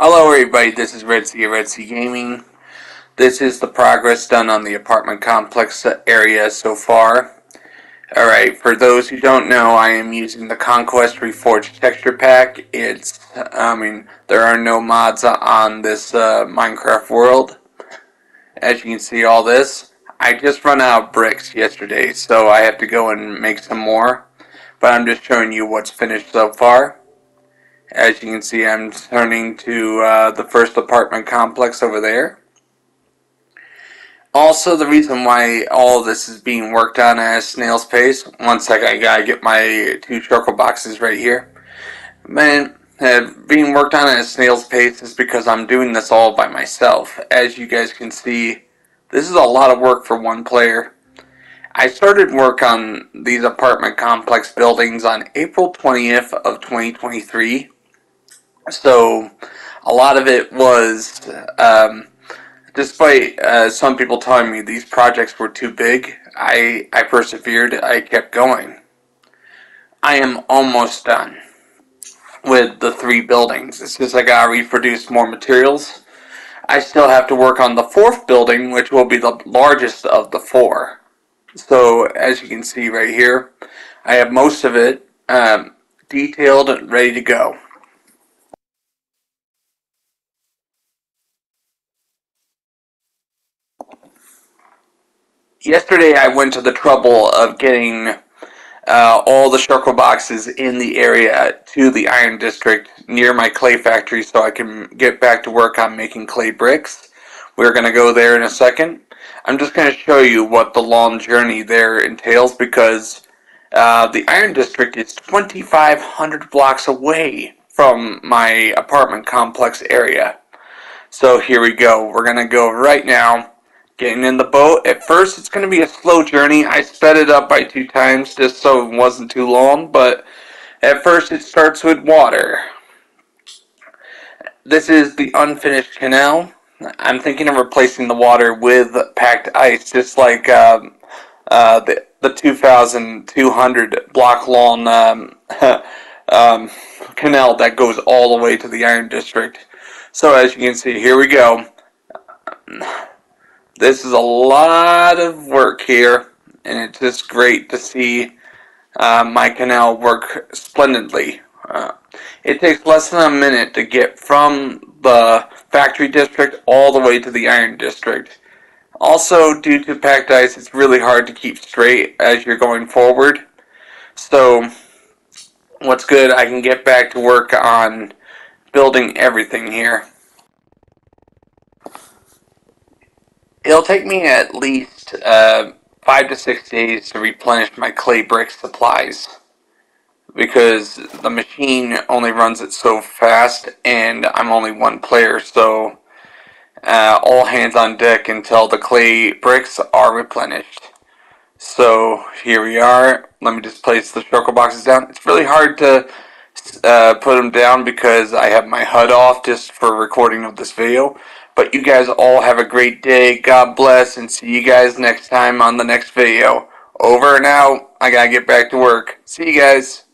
Hello everybody, this is Red Sea of Red Sea Gaming. This is the progress done on the apartment complex area so far. Alright, for those who don't know, I am using the Conquest Reforged texture pack. It's, I mean, there are no mods on this uh, Minecraft world. As you can see all this, I just run out of bricks yesterday, so I have to go and make some more. But I'm just showing you what's finished so far. As you can see, I'm turning to uh, the first apartment complex over there. Also, the reason why all this is being worked on at snail's pace, one second, I gotta get my two shulker boxes right here. Man, uh, being worked on at a snail's pace is because I'm doing this all by myself. As you guys can see, this is a lot of work for one player. I started work on these apartment complex buildings on April 20th of 2023 so a lot of it was, um, despite uh, some people telling me these projects were too big, I, I persevered, I kept going. I am almost done with the three buildings. It's just I gotta reproduce more materials. I still have to work on the fourth building, which will be the largest of the four. So, as you can see right here, I have most of it um, detailed and ready to go. Yesterday I went to the trouble of getting uh, all the shulker boxes in the area to the iron district near my clay factory so I can get back to work on making clay bricks. We're going to go there in a second. I'm just going to show you what the long journey there entails because uh, the iron district is 2,500 blocks away from my apartment complex area. So here we go. We're going to go right now getting in the boat. At first, it's going to be a slow journey. I sped it up by two times just so it wasn't too long, but at first it starts with water. This is the unfinished canal. I'm thinking of replacing the water with packed ice, just like um, uh, the, the 2,200 block long um, um, canal that goes all the way to the Iron District. So as you can see, here we go. This is a lot of work here, and it's just great to see uh, my canal work splendidly. Uh, it takes less than a minute to get from the factory district all the way to the iron district. Also, due to packed ice, it's really hard to keep straight as you're going forward. So, what's good, I can get back to work on building everything here. It'll take me at least uh, five to six days to replenish my clay brick supplies because the machine only runs it so fast and I'm only one player so uh, all hands on deck until the clay bricks are replenished. So here we are. Let me just place the shulker boxes down. It's really hard to uh, put them down because I have my HUD off just for recording of this video. But you guys all have a great day. God bless and see you guys next time on the next video. Over and out. I gotta get back to work. See you guys.